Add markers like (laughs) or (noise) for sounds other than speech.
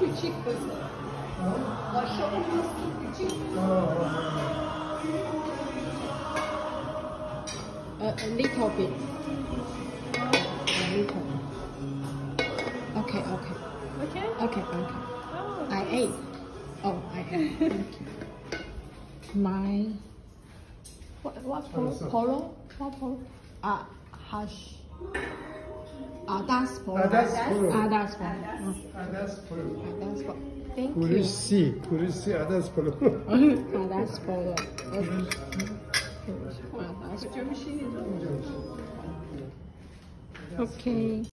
Küçük kızı. Başka bir küçük kızı. a little bit. A little bit. Okay, okay. Okay? Okay, okay. Oh, I nice. ate. Oh, I ate. (laughs) Thank you. My... What, what oh, polo? Polo? What polo? Ah, uh, hash. Uh, Adas polo. Uh, Adas polo. Adas polo. Adas polo. Adas polo. Thank you. Could you see? Kurushi. Kurushi Adas polo. Adas (laughs) polo. Okay. (laughs) 오케이.